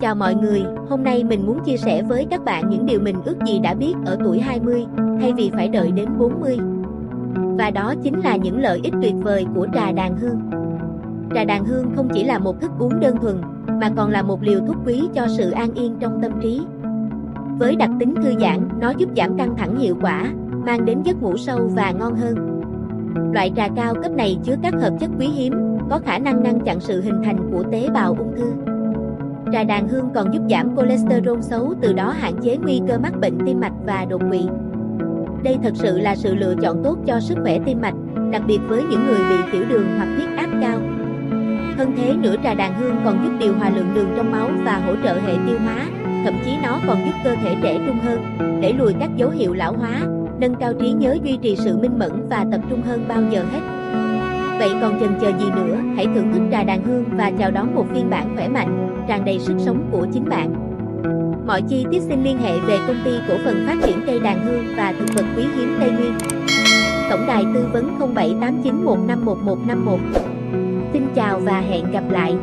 Chào mọi người, hôm nay mình muốn chia sẻ với các bạn những điều mình ước gì đã biết ở tuổi 20, thay vì phải đợi đến 40. Và đó chính là những lợi ích tuyệt vời của trà đàn hương. Trà đàn hương không chỉ là một thức uống đơn thuần, mà còn là một liều thuốc quý cho sự an yên trong tâm trí. Với đặc tính thư giãn, nó giúp giảm căng thẳng hiệu quả, mang đến giấc ngủ sâu và ngon hơn. Loại trà cao cấp này chứa các hợp chất quý hiếm, có khả năng ngăn chặn sự hình thành của tế bào ung thư. Trà đàn hương còn giúp giảm cholesterol xấu từ đó hạn chế nguy cơ mắc bệnh tim mạch và đột quỵ. Đây thật sự là sự lựa chọn tốt cho sức khỏe tim mạch, đặc biệt với những người bị tiểu đường hoặc huyết áp cao. Hơn thế nữa trà đàn hương còn giúp điều hòa lượng đường trong máu và hỗ trợ hệ tiêu hóa, thậm chí nó còn giúp cơ thể trẻ trung hơn, đẩy lùi các dấu hiệu lão hóa, nâng cao trí nhớ duy trì sự minh mẫn và tập trung hơn bao giờ hết. Vậy còn chần chờ gì nữa, hãy thưởng thức trà đàn hương và chào đón một phiên bản khỏe mạnh, tràn đầy sức sống của chính bạn. Mọi chi tiết xin liên hệ về công ty cổ phần phát triển cây đàn hương và thực vật quý hiếm Tây Nguyên. Tổng đài tư vấn 0789151151. Xin chào và hẹn gặp lại.